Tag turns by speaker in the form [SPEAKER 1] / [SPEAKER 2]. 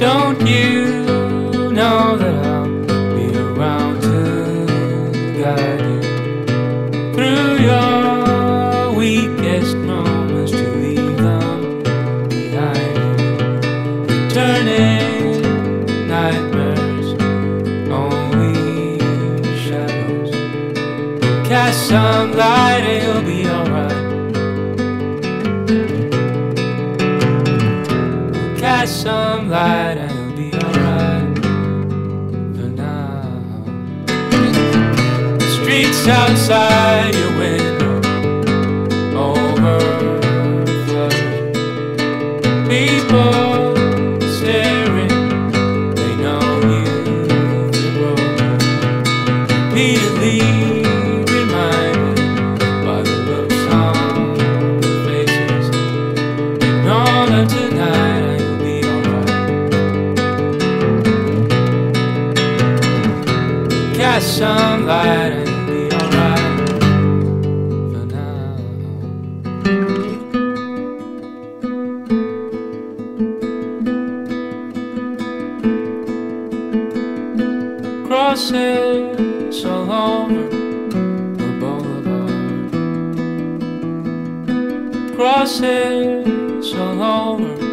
[SPEAKER 1] Don't you know that I'll be around to guide you through your weakest moments to leave them behind you? Turning nightmares, only shadows. Cast some light, it'll be. Tonight and it'll be alright for now. Streets outside your window overflow. People staring, they know been broken. Repeatedly Catch light and be alright for now. Crosses all over the boulevard. Crosses all over